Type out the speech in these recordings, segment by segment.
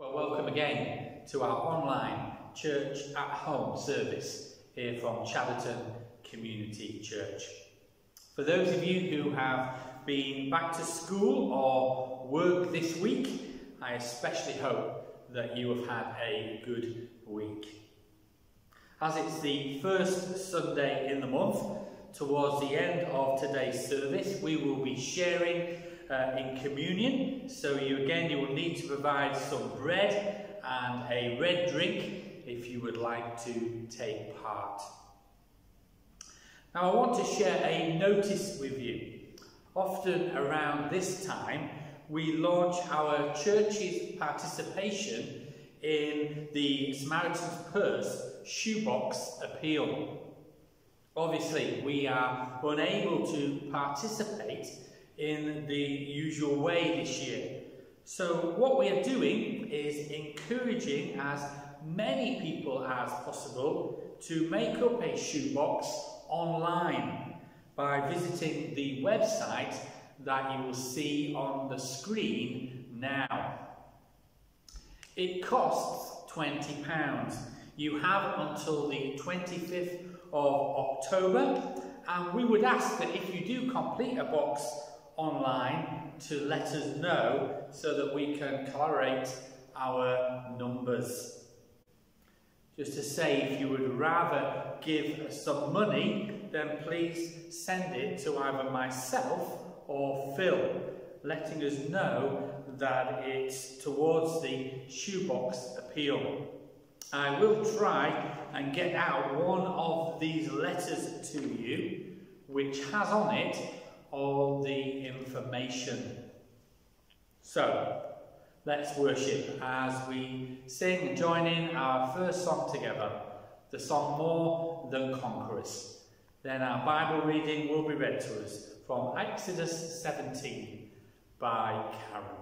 Well, welcome again to our online Church at Home service here from Chadderton Community Church. For those of you who have been back to school or work this week, I especially hope that you have had a good week. As it's the first Sunday in the month, towards the end of today's service, we will be sharing uh, in communion. So you again, you will need to provide some bread and a red drink if you would like to take part. Now I want to share a notice with you. Often around this time, we launch our church's participation in the Samaritan's Purse shoebox appeal. Obviously, we are unable to participate in the usual way this year. So what we are doing is encouraging as many people as possible to make up a shoebox online by visiting the website that you will see on the screen now. It costs £20. You have until the 25th of October and we would ask that if you do complete a box online to let us know so that we can correlate our numbers. Just to say, if you would rather give some money, then please send it to either myself or Phil, letting us know that it's towards the shoebox appeal. I will try and get out one of these letters to you, which has on it all the information. So, let's worship as we sing and join in our first song together, the song More Than Conquerors. Then our Bible reading will be read to us from Exodus 17 by Carol.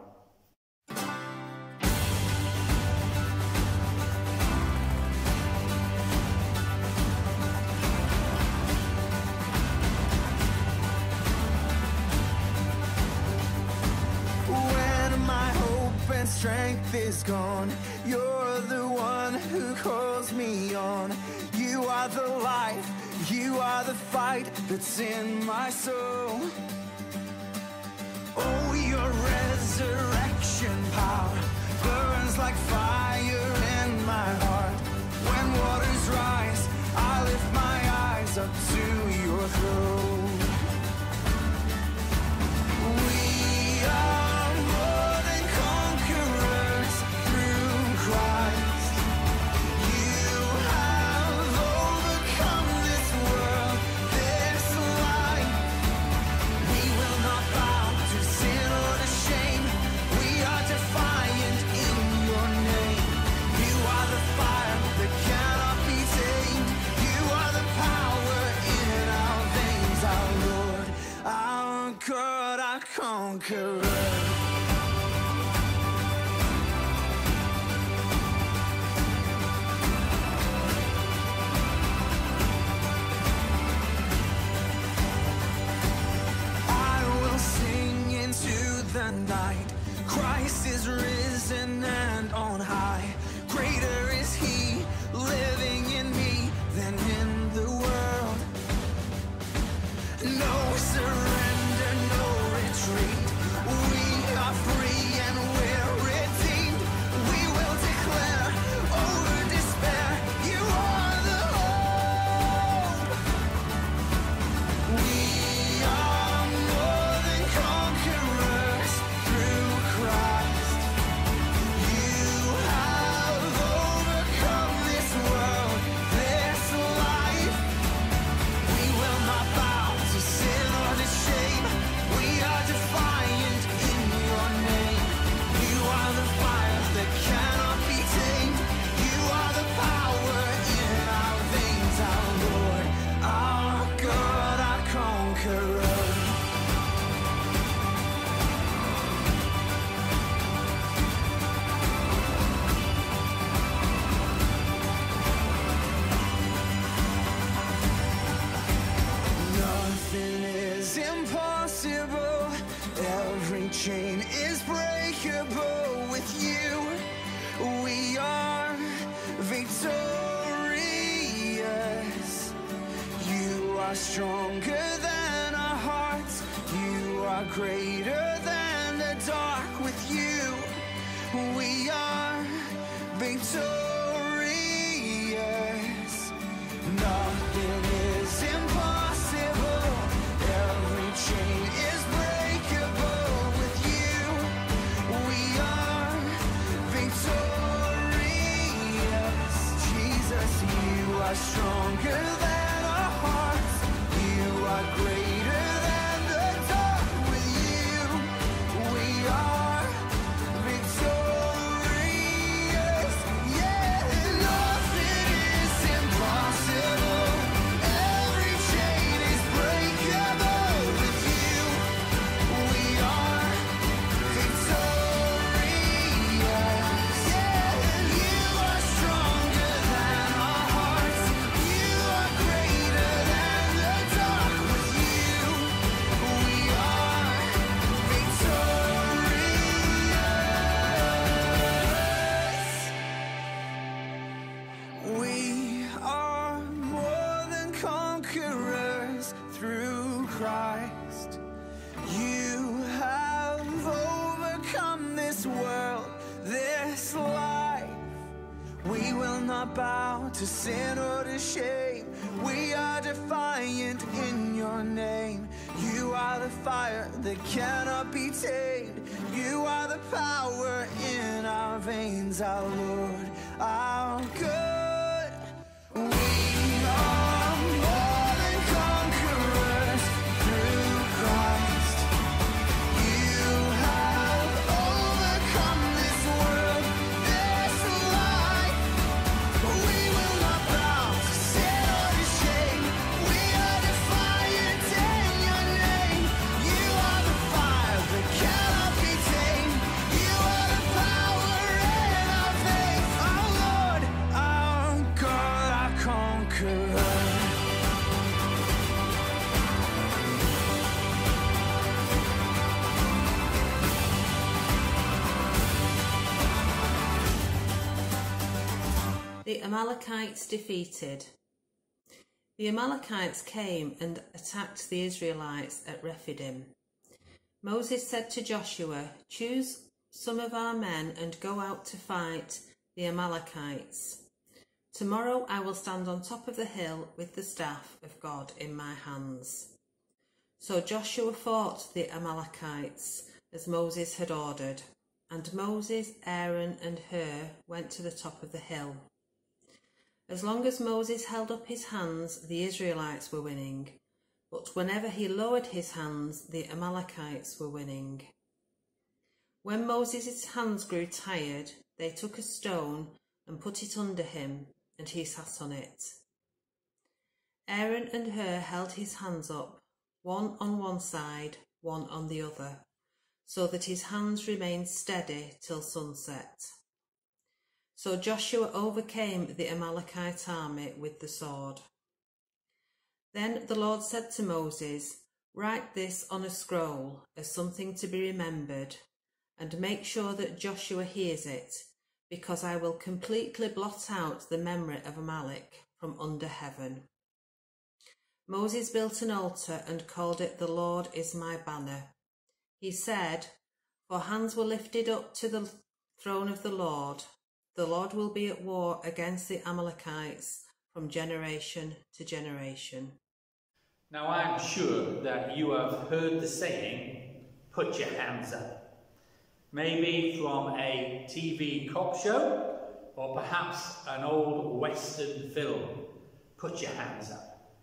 Strength is gone. You're the one who calls me on. You are the life, you are the fight that's in my soul. Oh, your resurrection power burns like fire in my heart. When waters rise, I lift my eyes up to night. Christ is risen and on high. Chain is breakable with you. We are victorious. You are stronger than our hearts. You are greater than the dark. With you, we are victorious. Stronger bow to sin or to shame. We are defiant in your name. You are the fire that cannot be tamed. You are the power in our veins, our Lord, The Amalekites defeated. The Amalekites came and attacked the Israelites at Rephidim. Moses said to Joshua, Choose some of our men and go out to fight the Amalekites. Tomorrow I will stand on top of the hill with the staff of God in my hands. So Joshua fought the Amalekites as Moses had ordered, and Moses, Aaron, and Hur went to the top of the hill. As long as Moses held up his hands, the Israelites were winning, but whenever he lowered his hands, the Amalekites were winning. When Moses' hands grew tired, they took a stone and put it under him, and he sat on it. Aaron and Hur held his hands up, one on one side, one on the other, so that his hands remained steady till sunset. So Joshua overcame the Amalekite army with the sword. Then the Lord said to Moses, Write this on a scroll as something to be remembered, and make sure that Joshua hears it, because I will completely blot out the memory of Amalek from under heaven. Moses built an altar and called it The Lord is my banner. He said, For hands were lifted up to the throne of the Lord. The Lord will be at war against the Amalekites from generation to generation. Now I'm sure that you have heard the saying, put your hands up. Maybe from a TV cop show or perhaps an old western film, put your hands up.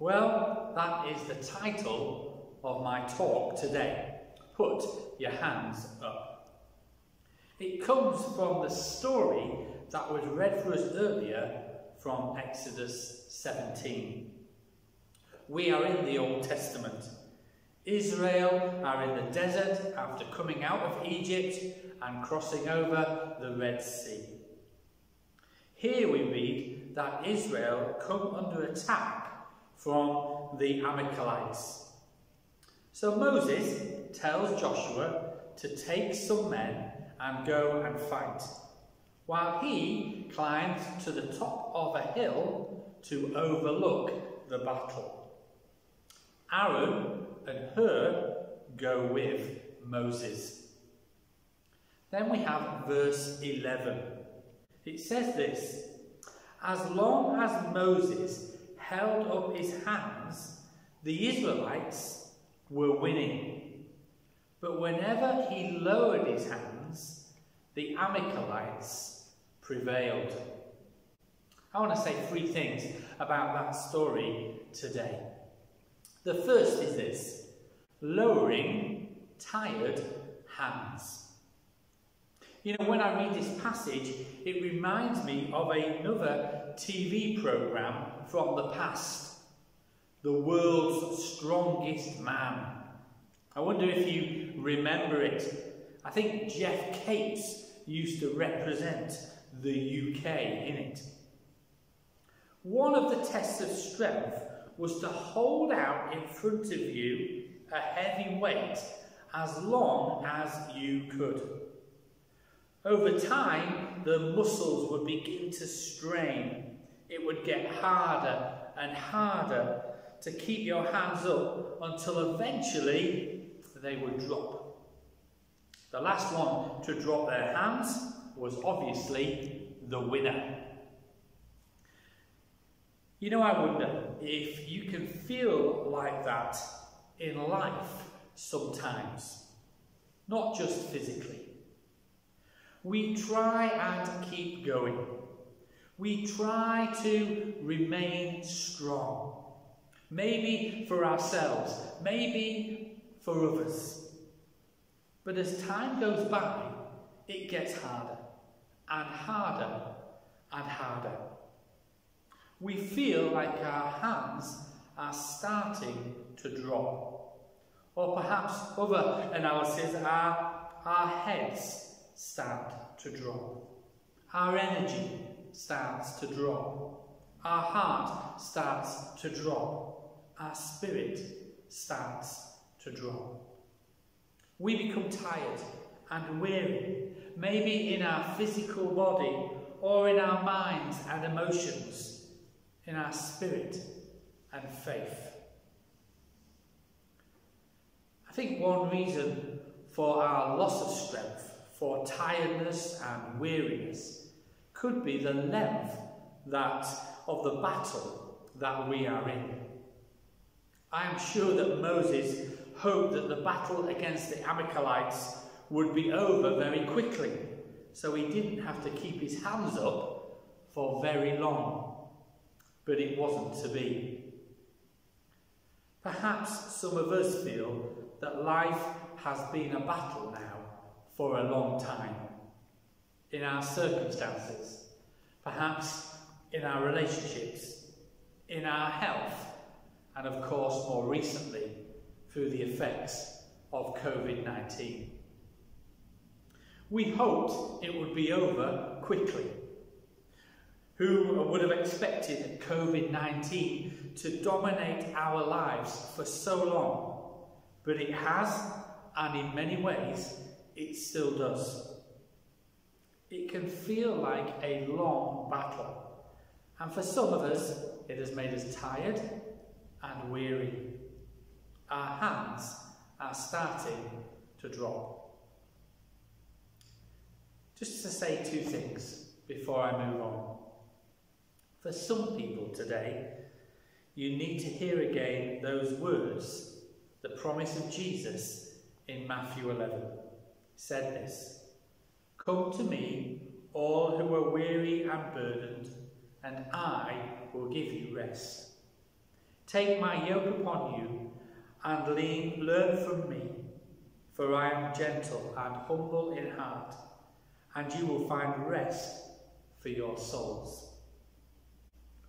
Well, that is the title of my talk today, Put Your Hands Up. It comes from the story that was read for us earlier from Exodus 17. We are in the Old Testament. Israel are in the desert after coming out of Egypt and crossing over the Red Sea. Here we read that Israel come under attack from the Amalekites. So Moses tells Joshua to take some men and go and fight. while he climbed to the top of a hill to overlook the battle. Aaron and Hur go with Moses. Then we have verse 11. It says this As long as Moses held up his hands, the Israelites were winning. But whenever he lowered his hands, the Amalekites prevailed. I want to say three things about that story today. The first is this lowering tired hands. You know, when I read this passage, it reminds me of another TV program from the past The World's Strongest Man. I wonder if you remember it. I think Geoff Capes used to represent the UK in it. One of the tests of strength was to hold out in front of you a heavy weight as long as you could. Over time, the muscles would begin to strain. It would get harder and harder to keep your hands up until eventually they would drop. The last one to drop their hands was obviously the winner. You know, I wonder if you can feel like that in life sometimes, not just physically. We try and keep going. We try to remain strong. Maybe for ourselves, maybe for others. But as time goes by, it gets harder and harder and harder. We feel like our hands are starting to drop. Or perhaps other analyses are our heads start to drop. Our energy starts to drop. Our heart starts to drop. Our spirit starts to drop. We become tired and weary, maybe in our physical body or in our minds and emotions, in our spirit and faith. I think one reason for our loss of strength, for tiredness and weariness, could be the length that of the battle that we are in. I am sure that Moses hoped that the battle against the Amalekites would be over very quickly, so he didn't have to keep his hands up for very long. But it wasn't to be. Perhaps some of us feel that life has been a battle now for a long time. In our circumstances, perhaps in our relationships, in our health, and of course, more recently, through the effects of COVID 19. We hoped it would be over quickly. Who would have expected COVID 19 to dominate our lives for so long? But it has, and in many ways, it still does. It can feel like a long battle, and for some of us, it has made us tired and weary. Our hands are starting to drop. Just to say two things before I move on. For some people today, you need to hear again those words, the promise of Jesus in Matthew 11. He said this Come to me, all who are weary and burdened, and I will give you rest. Take my yoke upon you and lean, learn from me, for I am gentle and humble in heart, and you will find rest for your souls.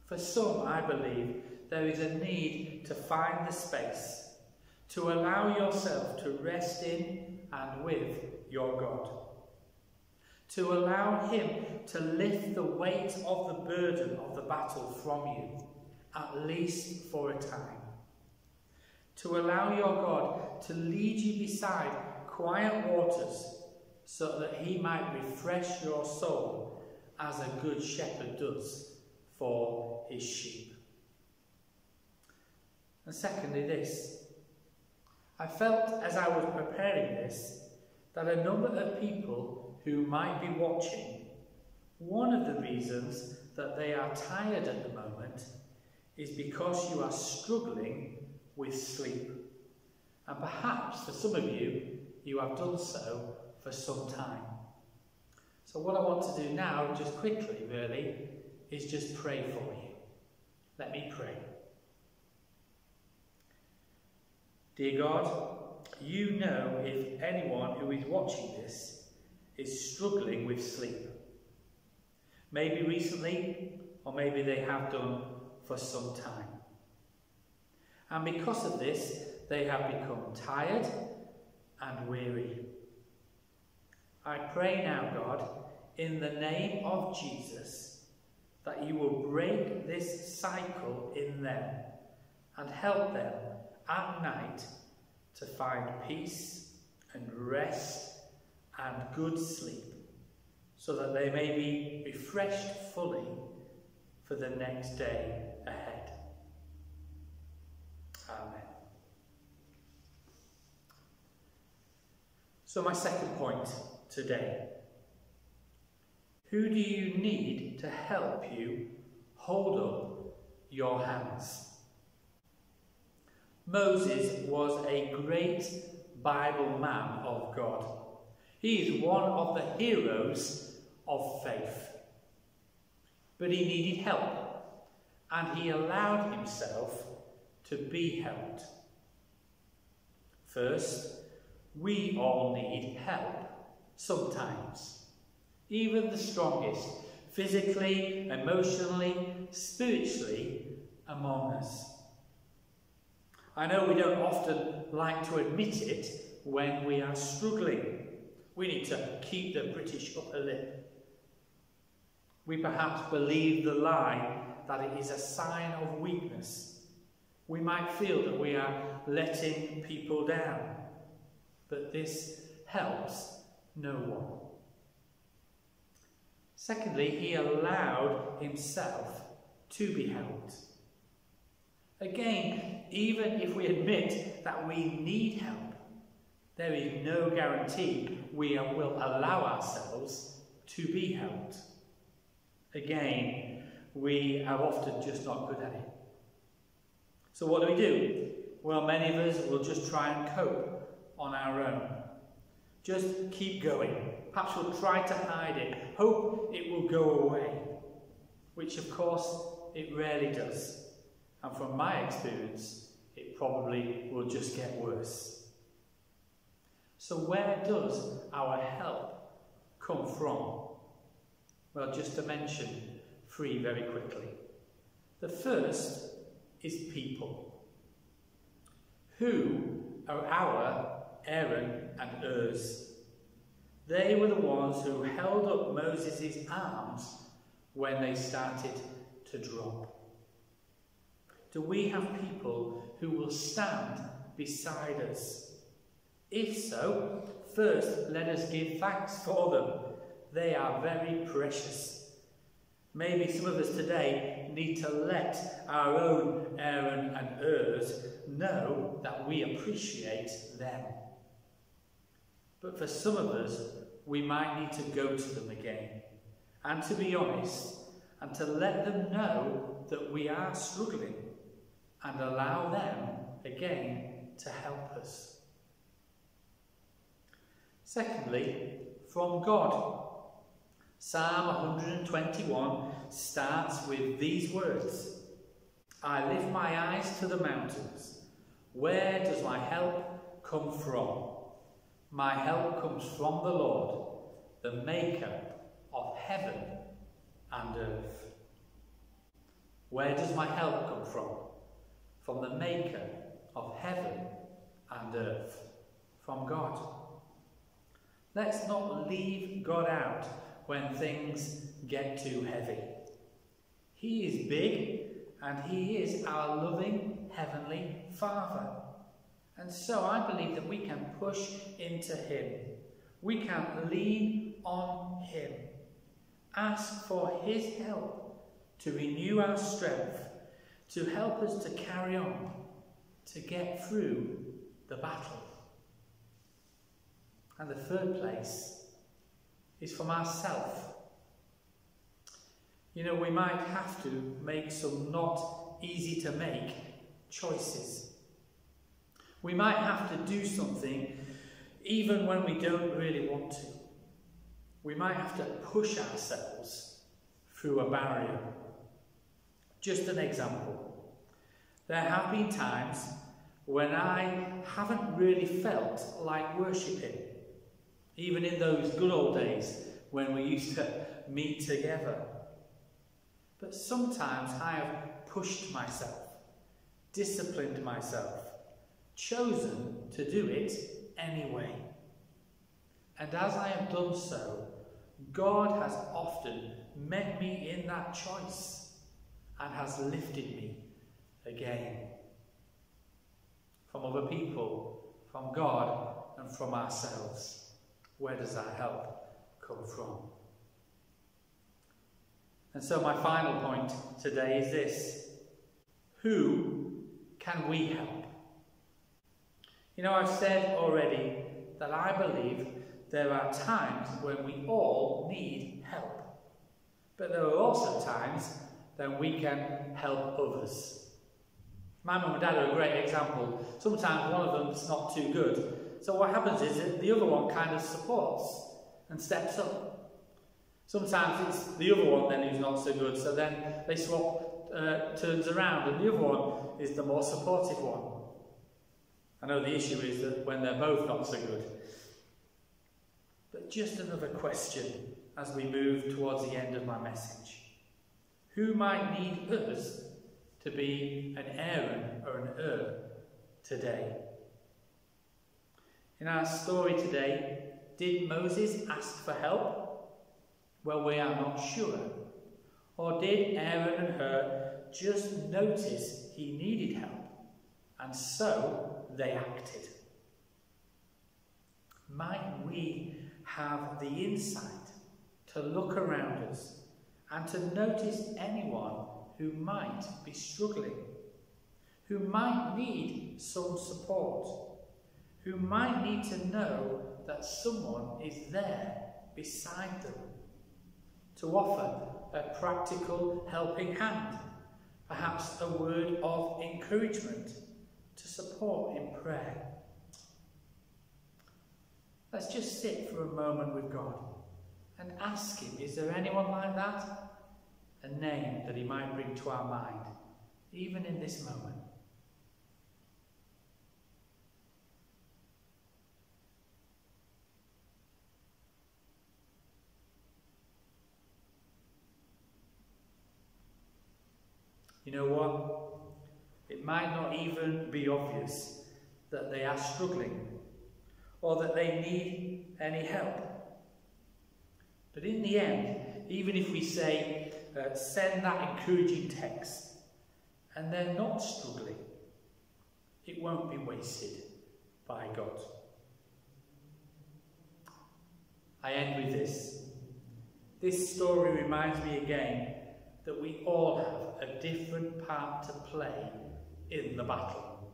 For some, I believe, there is a need to find the space to allow yourself to rest in and with your God. To allow Him to lift the weight of the burden of the battle from you, at least for a time. To allow your God to lead you beside quiet waters so that He might refresh your soul as a good shepherd does for his sheep. And secondly, this. I felt as I was preparing this that a number of people who might be watching, one of the reasons that they are tired at the moment is because you are struggling with sleep. And perhaps for some of you, you have done so for some time. So, what I want to do now, just quickly, really, is just pray for you. Let me pray. Dear God, you know if anyone who is watching this is struggling with sleep. Maybe recently, or maybe they have done for some time. And because of this, they have become tired and weary. I pray now, God, in the name of Jesus, that you will break this cycle in them and help them at night to find peace and rest and good sleep, so that they may be refreshed fully for the next day ahead. Amen. So, my second point today who do you need to help you hold up your hands? Moses was a great Bible man of God. He is one of the heroes of faith. But he needed help, and he allowed himself to be helped. First, we all need help, sometimes. Even the strongest, physically, emotionally, spiritually, among us. I know we don't often like to admit it when we are struggling. We need to keep the British upper lip. We perhaps believe the lie that it is a sign of weakness. We might feel that we are letting people down, but this helps no one. Secondly, he allowed himself to be helped. Again, even if we admit that we need help, there is no guarantee we will allow ourselves to be helped. Again, we are often just not good at it. So, what do we do? Well, many of us will just try and cope on our own. Just keep going. Perhaps we'll try to hide it, hope it will go away, which of course it rarely does. And from my experience, it probably will just get worse. So, where does our help come from? Well, just to mention three very quickly. The first is people. Who are our Aaron and Hurs? They were the ones who held up Moses' arms when they started to drop. Do we have people who will stand beside us? If so, first let us give thanks for them. They are very precious. Maybe some of us today need to let our own Aaron and Hurs know that we appreciate them. But for some of us, we might need to go to them again and to be honest and to let them know that we are struggling and allow them again to help us. Secondly, from God. Psalm 121 starts with these words I lift my eyes to the mountains. Where does my help come from? My help comes from the Lord, the maker of heaven and earth. Where does my help come from? From the maker of heaven and earth, from God. Let's not leave God out when things get too heavy. He is big and He is our loving Heavenly Father. And so I believe that we can push into Him. We can lean on Him. Ask for His help to renew our strength, to help us to carry on, to get through the battle. And the third place is from ourselves. You know, we might have to make some not easy to make choices. We might have to do something even when we don't really want to. We might have to push ourselves through a barrier. Just an example. There have been times when I haven't really felt like worshipping, even in those good old days when we used to meet together. But sometimes I have pushed myself, disciplined myself, chosen to do it anyway. And as I have done so, God has often met me in that choice and has lifted me again. From other people, from God, and from ourselves. Where does that help come from? And so, my final point today is this Who can we help? You know, I've said already that I believe there are times when we all need help. But there are also times when we can help others. My mum and dad are a great example. Sometimes one of them's not too good. So what happens is that the other one kind of supports and steps up. Sometimes it's the other one then who's not so good. So then they swap uh, turns around and the other one is the more supportive one. I know the issue is that when they're both not so good. But just another question as we move towards the end of my message. Who might need us to be an Aaron or an Hur today? In our story today, did Moses ask for help? Well, we are not sure. Or did Aaron and Hur just notice he needed help and so they acted? Might we have the insight to look around us and to notice anyone who might be struggling, who might need some support, who might need to know that someone is there beside them to offer a practical helping hand, perhaps a word of encouragement to support in prayer. Let's just sit for a moment with God and ask Him, is there anyone like that? A name that He might bring to our mind, even in this moment. You know what? It might not even be obvious that they are struggling or that they need any help. But in the end, even if we say, uh, send that encouraging text, and they're not struggling, it won't be wasted by God. I end with this. This story reminds me again that we all have a different part to play in the battle.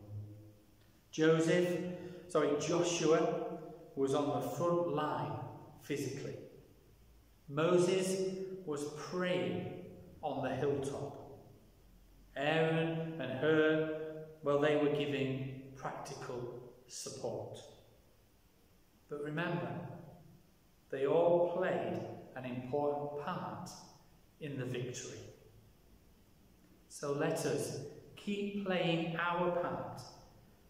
Joseph, sorry, Joshua was on the front line physically. Moses was praying on the hilltop. Aaron and Hur, well, they were giving practical support. But remember, they all played an important part in the victory. So let us keep playing our part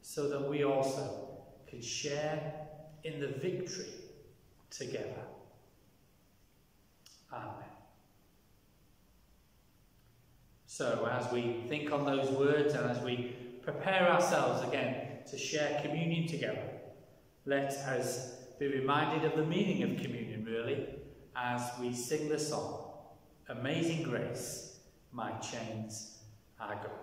so that we also can share in the victory together. Amen. So, as we think on those words and as we prepare ourselves again to share communion together, let us be reminded of the meaning of communion, really, as we sing the song, Amazing Grace, My Chains Are Gone.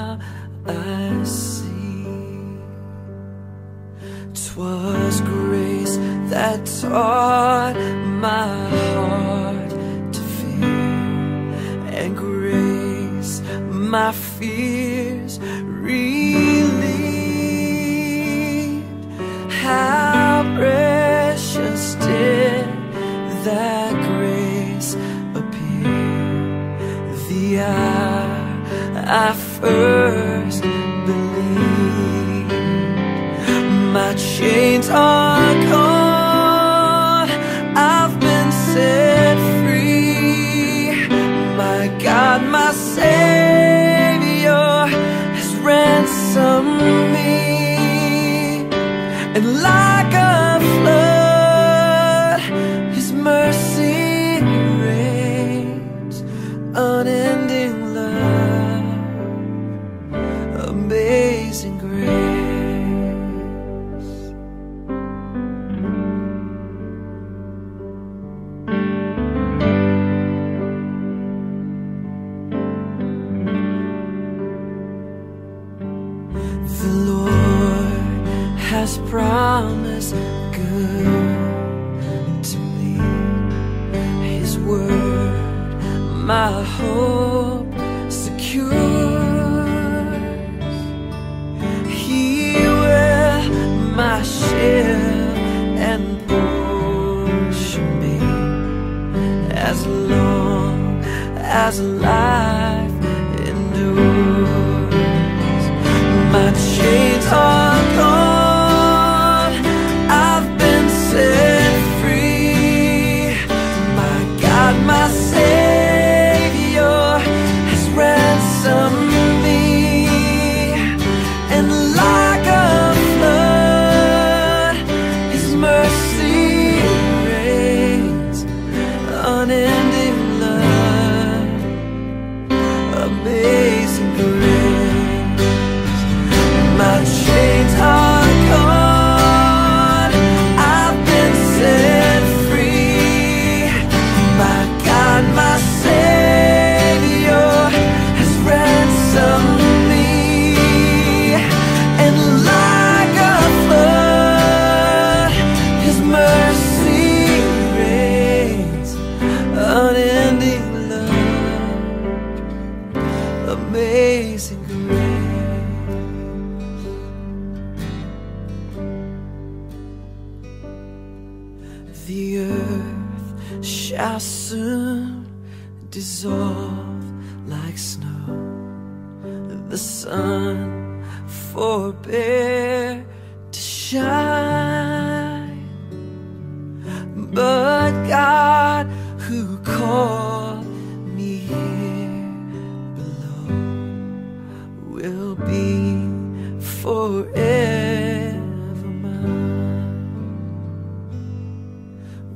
taught my heart to fear, and grace my fears relieved. How precious did that grace appear the hour I first believed my chains are gone. Like a flood,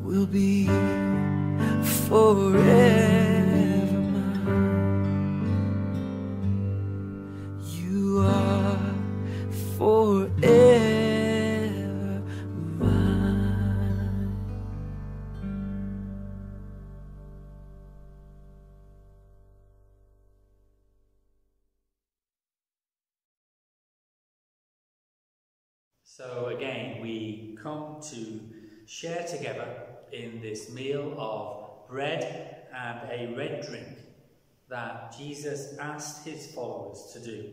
will be forever mine. You are forever mine. So again, we come to share together this meal of bread and a red drink that Jesus asked his followers to do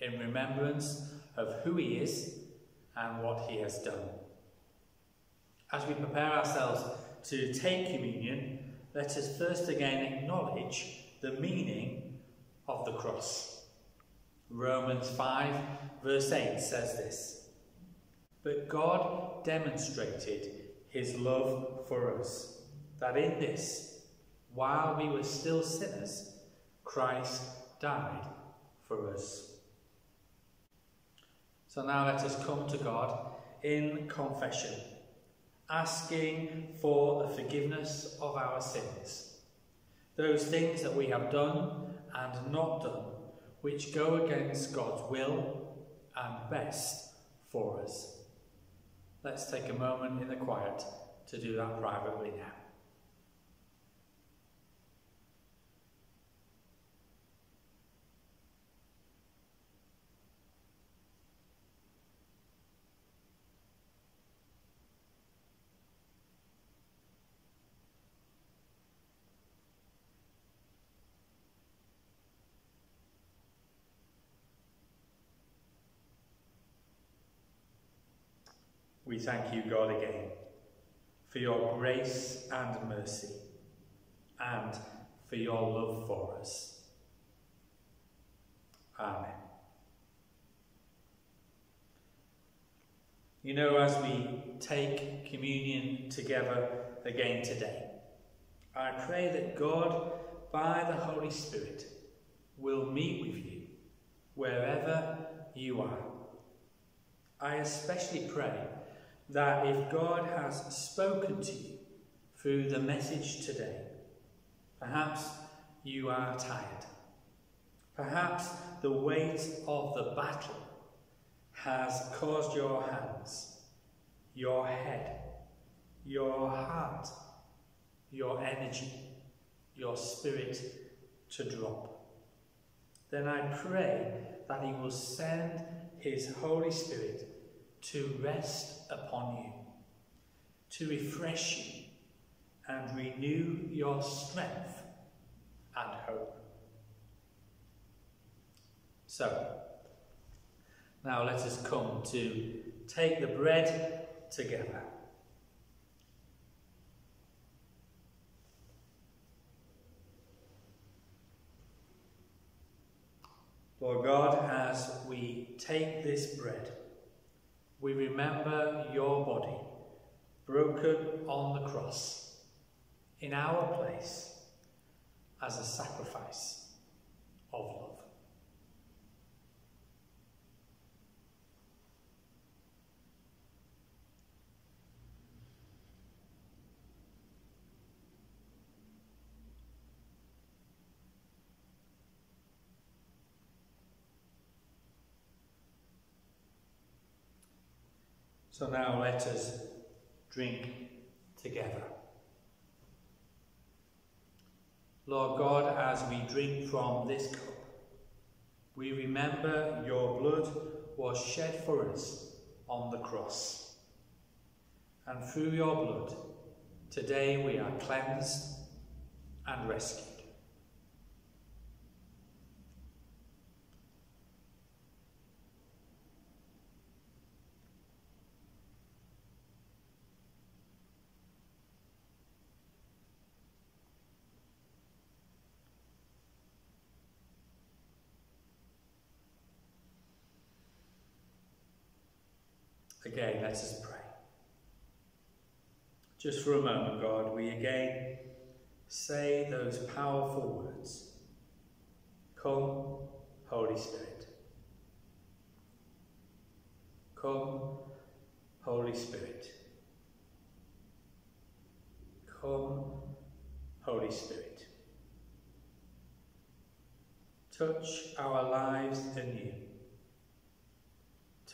in remembrance of who he is and what he has done. As we prepare ourselves to take communion, let us first again acknowledge the meaning of the cross. Romans 5, verse 8 says this But God demonstrated his love for us, that in this, while we were still sinners, Christ died for us. So now let us come to God in confession asking for the forgiveness of our sins, those things that we have done and not done, which go against God's will and best for us. Let's take a moment in the quiet to do that privately now. We thank you, God, again for your grace and mercy and for your love for us. Amen. You know, as we take communion together again today, I pray that God, by the Holy Spirit, will meet with you wherever you are. I especially pray that if God has spoken to you through the message today, perhaps you are tired. Perhaps the weight of the battle has caused your hands, your head, your heart, your energy, your spirit to drop. Then I pray that He will send His Holy Spirit to rest upon you, to refresh you and renew your strength and hope. So, now let us come to take the bread together. Lord God, as we take this bread, we remember your body broken on the cross in our place as a sacrifice of love. So now let us drink together. Lord God, as we drink from this cup, we remember your blood was shed for us on the cross. And through your blood, today we are cleansed and rescued. Again, let us pray. Just for a moment, God, we again say those powerful words Come, Holy Spirit. Come, Holy Spirit. Come, Holy Spirit. Touch our lives anew.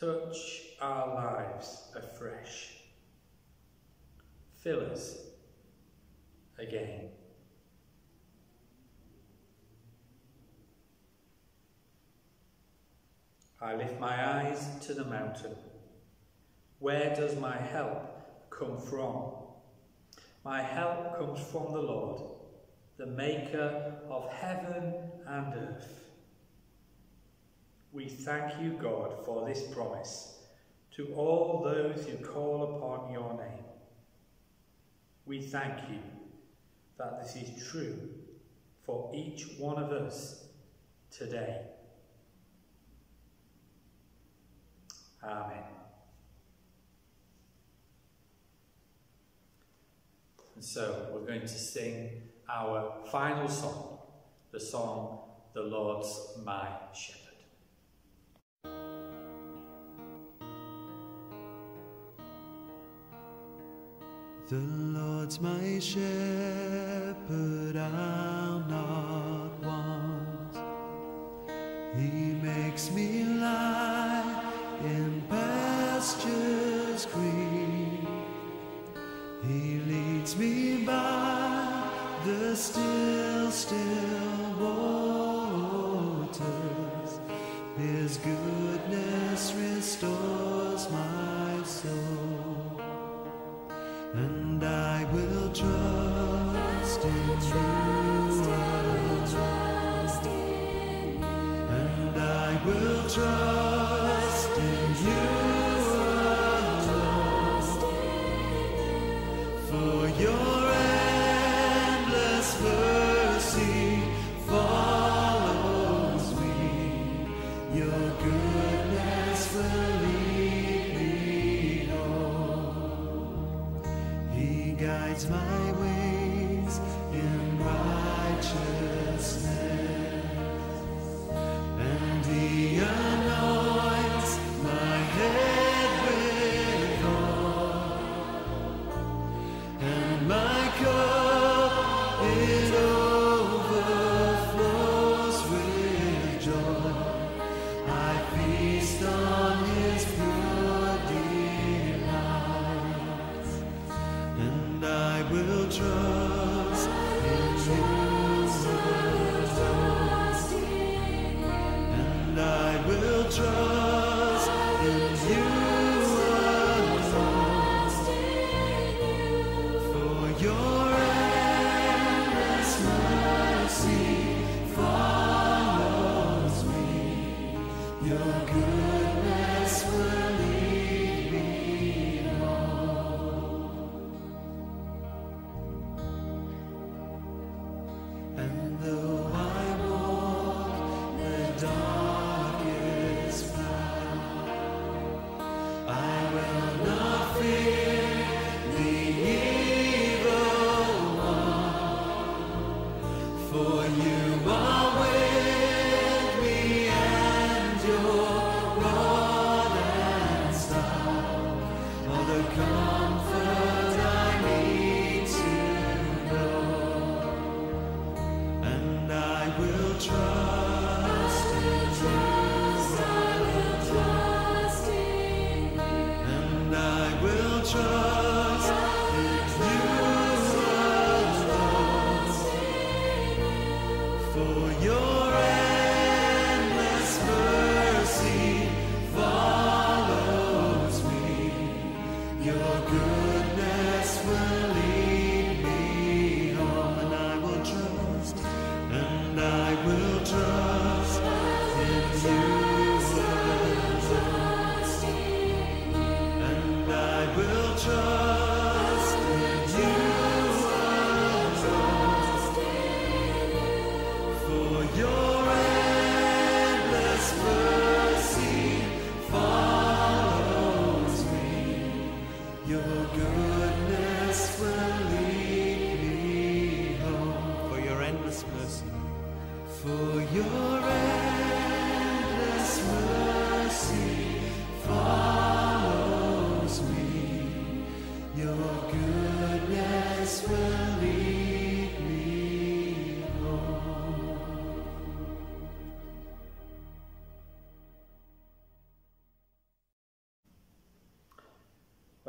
Touch our lives afresh. Fill us again. I lift my eyes to the mountain. Where does my help come from? My help comes from the Lord, the maker of heaven and earth. We thank you, God, for this promise to all those who call upon your name. We thank you that this is true for each one of us today. Amen. And so we're going to sing our final song, the song, The Lord's My Shepherd. The Lord's my shepherd. will trust. I will trust.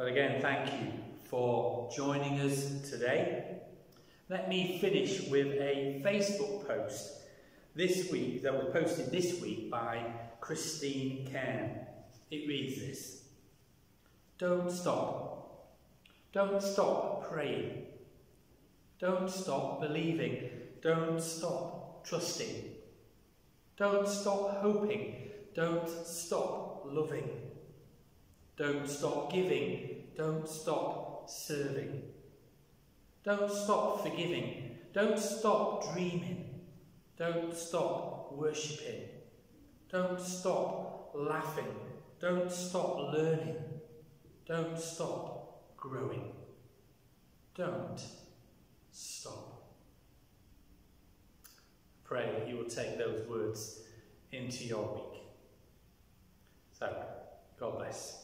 But again, thank you for joining us today. Let me finish with a Facebook post this week that was posted this week by Christine Cairn. It reads this Don't stop. Don't stop praying. Don't stop believing. Don't stop trusting. Don't stop hoping. Don't stop loving. Don't stop giving. Don't stop serving. Don't stop forgiving. Don't stop dreaming. Don't stop worshipping. Don't stop laughing. Don't stop learning. Don't stop growing. Don't stop. Pray that you will take those words into your week. So, God bless.